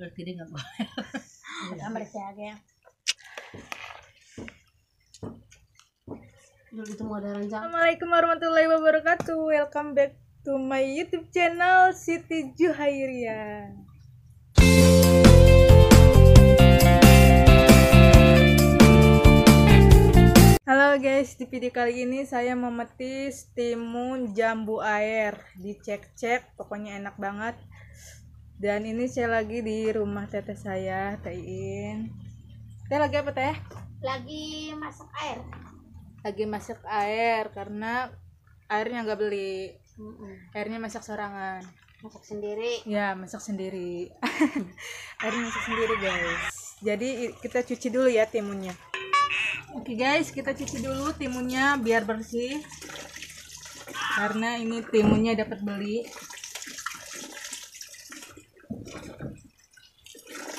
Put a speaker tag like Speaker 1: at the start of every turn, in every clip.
Speaker 1: berarti dia nggak boleh
Speaker 2: ya. Itu mau ada ranjang.
Speaker 3: Assalamualaikum warahmatullahi wabarakatuh. Welcome back to my YouTube channel Siti Juhairia. Halo guys, di video kali ini saya memetis timun jambu air. Dicek-cek, pokoknya enak banget. Dan ini saya lagi di rumah teteh saya, Teh Iin. Teh lagi apa teh?
Speaker 2: Lagi masak air.
Speaker 3: lagi masak air karena airnya nggak beli airnya masak sorangan
Speaker 2: Masak sendiri.
Speaker 3: ya masak sendiri airnya masak sendiri guys jadi kita cuci dulu ya timunnya oke guys kita cuci dulu timunnya biar bersih karena ini timunnya dapat beli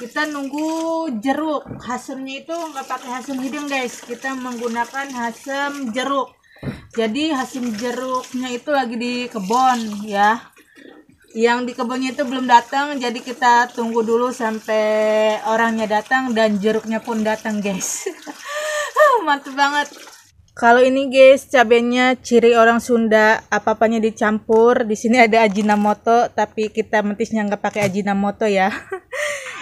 Speaker 3: kita nunggu jeruk. Hasilnya itu nggak pakai hasem hidung guys. Kita menggunakan hasem jeruk. Jadi hasil jeruknya itu lagi di kebun ya. Yang di kebunnya itu belum datang jadi kita tunggu dulu sampai orangnya datang dan jeruknya pun datang guys. Mantep banget. Kalau ini guys cabenya ciri orang Sunda. Apa-apanya dicampur. Di sini ada ajinomoto tapi kita mentisnya nggak pakai ajinomoto ya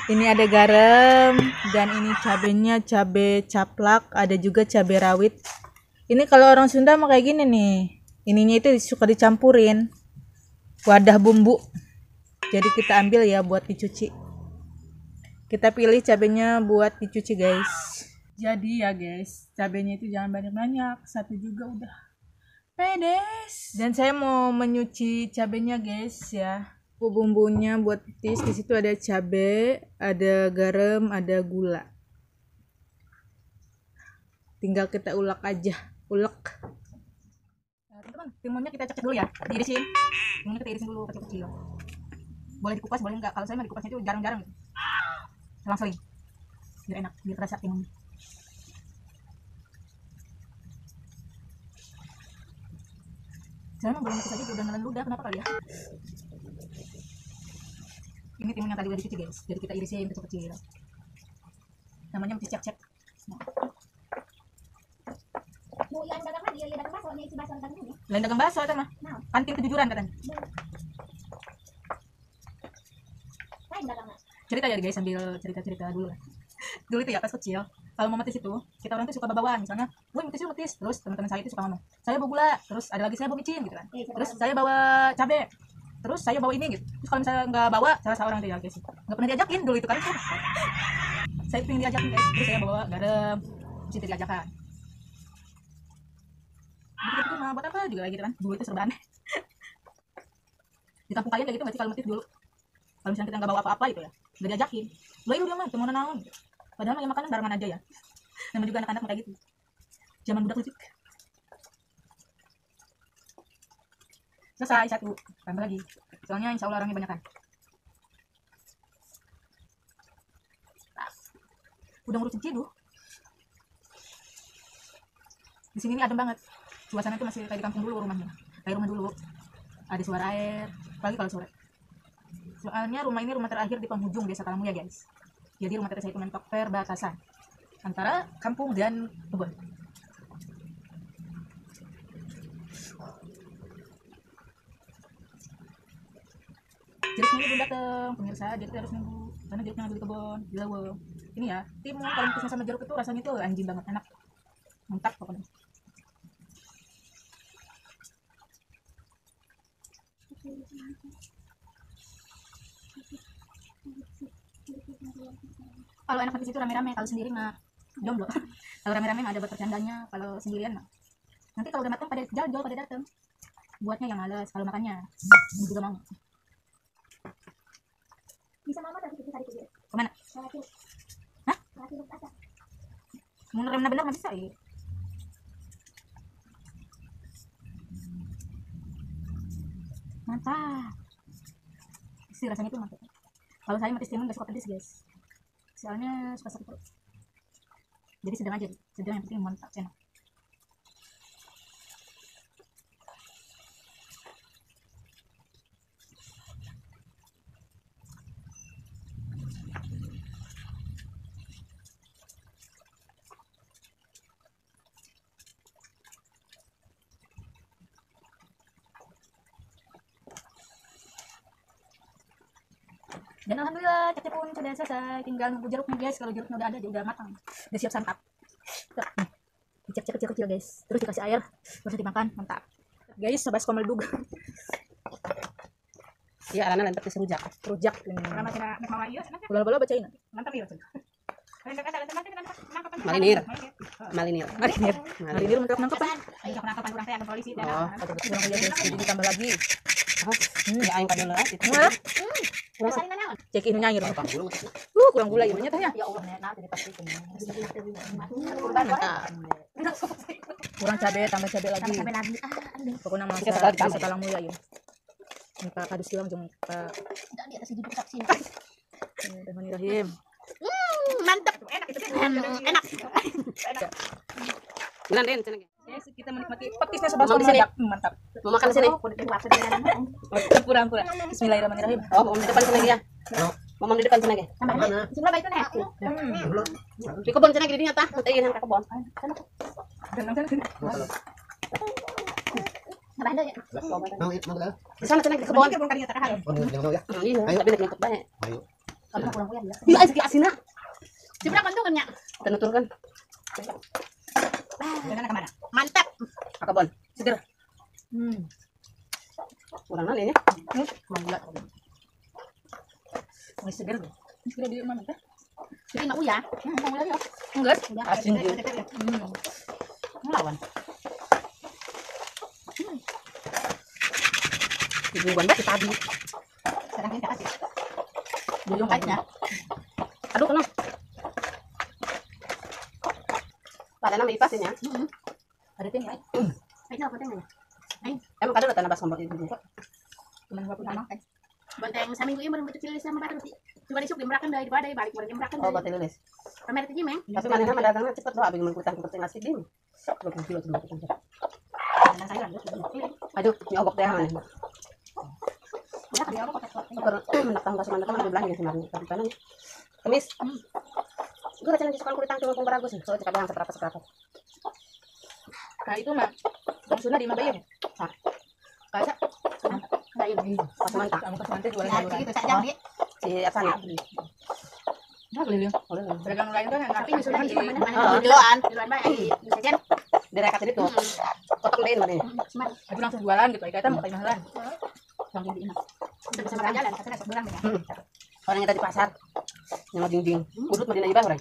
Speaker 3: ini ada garam dan ini cabenya cabe caplak ada juga cabe rawit. Ini kalau orang Sunda mah kayak gini nih. Ininya itu suka dicampurin. Wadah bumbu. Jadi kita ambil ya buat dicuci. Kita pilih cabenya buat dicuci guys. Jadi ya guys cabenya itu jangan banyak-banyak. Satu juga udah. Pedes. Dan saya mau menyuci cabenya guys ya bumbunya buat petis di situ ada cabe ada garam ada gula. Tinggal kita ulek aja ulek. Nah, teman-teman timunnya kita cek dulu ya. Diirisin timunnya kita irisin dulu kecil-kecil. Boleh dikupas boleh enggak? Kalau saya mah dikupasnya itu jarang-jarang gitu selang-seling biar enak biar terasa timunnya. Mah belum kupas aja dia udah nelen ludah. Kenapa kali ya ini timun yang tadi udah dicuci guys. Jadi kita irisin kecil-kecil. Namanya mesti cek-cek. Nah,
Speaker 2: Mau yang dagang lagi, yang dagang bakso, isi bakso dagang ini.
Speaker 3: lain dagang bakso itu mah
Speaker 2: Nah,
Speaker 3: kantin kejujuran katanya.
Speaker 2: Lain dagang.
Speaker 3: cerita ya guys sambil cerita-cerita dulu lah. Dulu itu ya pas kecil kalau mau metis itu kita orang tuh suka bawa misalnya gue metis yuk metis. Terus teman-teman saya itu suka ngomong saya bawa gula. Terus ada lagi saya bawa micin gitu kan.
Speaker 2: Eh,
Speaker 3: terus saya bawa cabe terus saya bawa ini gitu. Terus kalau misalnya nggak bawa salah seorang ya guys nggak pernah diajakin dulu itu kan. Saya pengen diajakin guys. Terus saya bawa garam mesti diajakan. Itu mah buat apa? Juga gitu kan. Dulu itu serba aneh di kampung kalian kayak gitu nggak sih kalau metis dulu? Kalau misalnya kita nggak bawa apa-apa itu ya nggak diajakin. Lo ini udah mah cuma naon padahal mah ya makanan barengan aja ya. Nama juga anak-anak kayak gitu. Zaman budak lucu selesai satu. Tambah lagi. Soalnya insya Allah orangnya banyak kan. Udah ngurusin cidu di sini ini adem banget. Suasana itu masih kayak di kampung dulu rumahnya. Kayak rumah dulu. Ada suara air apalagi kalau sore. Soalnya rumah ini rumah terakhir di penghujung desa Kalamu ya guys. Jadi rumah saya itu mentok perbatasan antara kampung dan kebun jeruknya ini belum datang pemirsa. Jadi harus nunggu karena jeruknya ada di kebun di lawang ini ya timun kalau mikusnya sama jeruk itu rasanya tuh anjing banget enak. Mantap pokoknya. Kalau anak habis itu rame-rame kalau sendiri mah jomblo. Kalau rame-rame ada buat bercandanya kalau sendirian mah. Nanti kalau udah matang pada jauh pada datang buatnya yang males kalau makannya juga mau
Speaker 2: Bisa mama tapi bisa dikubur.
Speaker 3: Ke mana?
Speaker 2: Salah tuh.
Speaker 3: Hah?
Speaker 2: Salah tuh asa.
Speaker 3: mau nerem bener nggak bisa ya mantap sih rasanya itu mantap kalau saya mati timun nggak suka pedes guys. Soalnya suka sakit perut. Jadi sedang aja sedang yang penting mantap enak
Speaker 1: Dan alhamdulillah capnya pun sudah selesai. Tinggal nunggu jeruknya guys. Kalau jeruknya udah ada, dia udah matang. Udah siap santap. Tuh, nih. Dicek-cek kecil-kecil guys. Terus dikasih air, terus dimakan. Mantap. Guys, sebas komel duga.
Speaker 4: Iya, arana lain tapi serujak.
Speaker 1: Rujak.
Speaker 2: Karena kira mama iya,
Speaker 1: Bola-bola bacain.
Speaker 2: mantap iya.
Speaker 4: Malinir. Malinir.
Speaker 1: Marinir mantap nangkep kan?
Speaker 2: Ayo penangkapan kurang saya ke polisi dan
Speaker 4: Oh.
Speaker 1: Jadi ditambah lagi.
Speaker 4: hmm. ya aing padahal itu.
Speaker 2: Sari naon.
Speaker 1: cek ini nyanyi. Uh, kurang gula ibunya teh ya.
Speaker 2: Ya Allah, nanti.
Speaker 1: Mantap. Kurang cabai, tambah cabai lagi.
Speaker 2: Sampai lagi.
Speaker 4: Kita sekali
Speaker 1: mulia ya. Ini Pak Kadus bilang jeung Pak
Speaker 2: di atas hidup saksi.
Speaker 1: Bismillahirrahmanirrahim.
Speaker 2: Mantap. Enak itu. Enak.
Speaker 4: Den, sini.
Speaker 1: Guys, kita menikmati petisnya
Speaker 4: Mau di sini?
Speaker 1: meledak. Mantap.
Speaker 4: Mau makan sini.
Speaker 1: Kurang kurang. Bismillahirrahmanirrahim.
Speaker 4: Oh, mau di depan sini lagi ya. Mau di depan sini lagi.
Speaker 2: Sebelah baik tuh nih.
Speaker 4: Di kebun sini lagi di nyata. Kita ingin ke kebun.
Speaker 2: Nambah ada ya.
Speaker 5: Mau mau dah.
Speaker 4: Di sana di kebun.
Speaker 2: Kali
Speaker 5: ya.
Speaker 4: Iya, tapi nak banyak.
Speaker 5: Ayo.
Speaker 2: Kamu kurang kuat ya.
Speaker 4: Iya, asik asina.
Speaker 2: Sebelah kan tuh kan ya.
Speaker 4: Kita nuturkan
Speaker 2: Jangan ke mana.
Speaker 4: Mantap. kebun.
Speaker 1: Seger.
Speaker 4: Hmm. Kurang nani ya.
Speaker 1: Mangga. Ini seger. Ini seger di mana teh?
Speaker 2: Jadi mau ya. Mau ya.
Speaker 1: Enggak.
Speaker 4: Asin juga.
Speaker 1: Hmm. Ngelawan.
Speaker 4: Ibu gua banget tadi.
Speaker 2: Sekarang ini kasih.
Speaker 1: Bujung
Speaker 2: Kaitnya.
Speaker 4: Aduh, kenal. Pada nama ipasin ya.
Speaker 1: Ada ting ya.
Speaker 2: Kaitnya apa tengah?
Speaker 4: Emang kadang ada nabas kompor itu.
Speaker 1: Cuman gua sama.
Speaker 2: Banteng sa minggu ini baru betul pilih sama batu. Coba disuk dimerakan dari badai balik baru dimerakan
Speaker 4: Oh, batil lilis.
Speaker 2: Pamer itu meng.
Speaker 4: Tapi mana nama datangnya cepet loh, abis mengkutan ke penting ngasih din. Dua puluh kilo cuma
Speaker 2: saya lanjut.
Speaker 4: Aduh, ini obok deh mana.
Speaker 2: Ya, dia apa kok.
Speaker 4: Nak tangga semana kan ada belanja semarin. Tapi mana? Kemis. Gue kacang di sekolah kulit tangki maupun beragus. Soalnya cakap yang seberapa seberapa.
Speaker 1: Nah, itu mah Suna di mana ya? Kaca.
Speaker 2: Nah, ini.
Speaker 4: Pas mantap.
Speaker 1: Kamu kasih nanti jualan jualan.
Speaker 2: gitu saja dia.
Speaker 4: Si Arsani.
Speaker 1: Nah, keliling. Pedagang lain kan
Speaker 2: ini sudah di mana duluan. Duluan baik. Bisa jen.
Speaker 4: Direkat itu. Kotak dein mana.
Speaker 1: Aku langsung jualan gitu. Kita mau kayak mahalan. Langsung di
Speaker 2: bisa jalan. Katanya sebulan ya.
Speaker 4: Orang yang tadi pasar. Yang mau ding Udut madina ibang orang.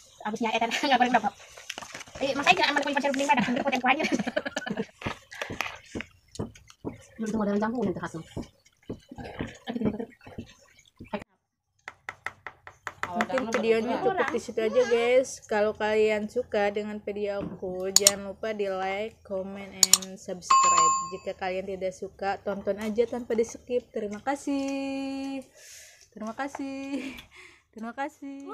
Speaker 2: kuruk. Abisnya eta enggak pernah dapat. Eh, makanya aman punya pacar beli pada hampir potensi aja.
Speaker 4: Itu model campur nanti khas.
Speaker 3: Mungkin videonya cukup di situ aja guys. Kalau kalian suka dengan video aku, jangan lupa di like, comment, and subscribe. Jika kalian tidak suka, tonton aja tanpa di skip. Terima kasih. Terima kasih. Terima kasih.